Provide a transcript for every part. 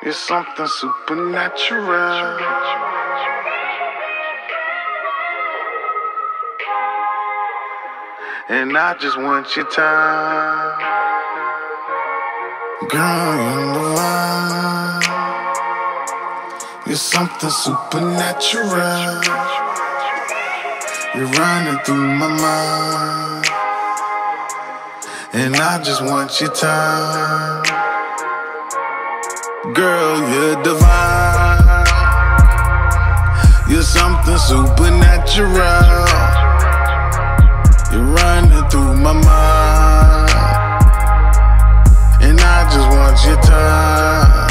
You're something supernatural. And I just want your time. Girl, you're the one. You're something supernatural. You're running through my mind. And I just want your time. Girl, you're divine. You're something supernatural. You're running through my mind. And I just want your time.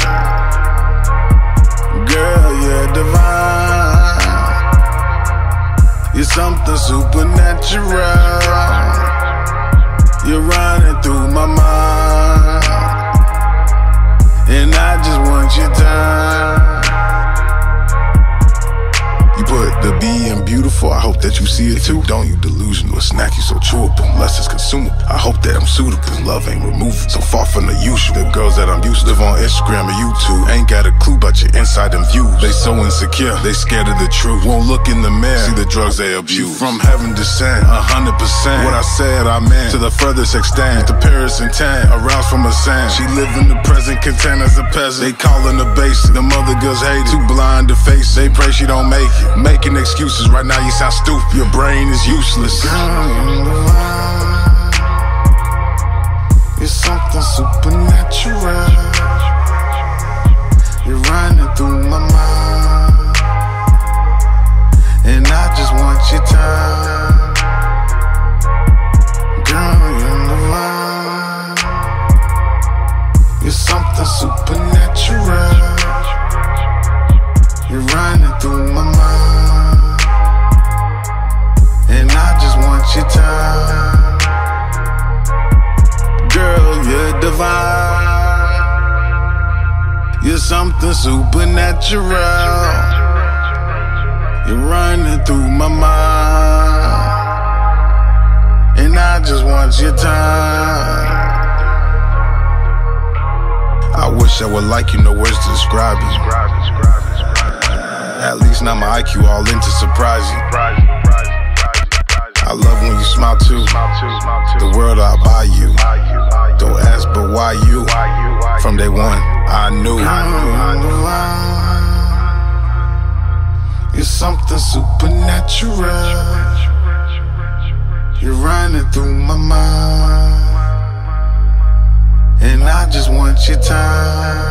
Girl, you're divine. You're something supernatural. You're running through my mind. You put the B in beautiful, I hope that you see it too. Don't you delusional, snack you so chewable, less is consumable. I hope that I'm suitable, love ain't removable, so far from the usual. The girls that I'm used to live on Instagram or YouTube, ain't got a clue inside and views. They so insecure, they scared of the truth. Won't look in the mirror, see the drugs they abuse. From heaven descend, a hundred percent. What I said, I meant to the furthest extent. With the Paris intent, aroused from a sand. She live in the present, content as a peasant. They callin the basic, the mother girls hate it. Too blind to face it. They pray she don't make it. Making excuses right now, you sound stupid. Your brain is useless. You're something supernatural. You're running through my mind. And I just want your time. I wish I would like you, no words to describe you. At least not my IQ all in to surprise you. I love when you smile too. The world I'll buy you. Don't ask, but why you? From day one, I knew. You're something supernatural. You're running through my mind. And I just want your time.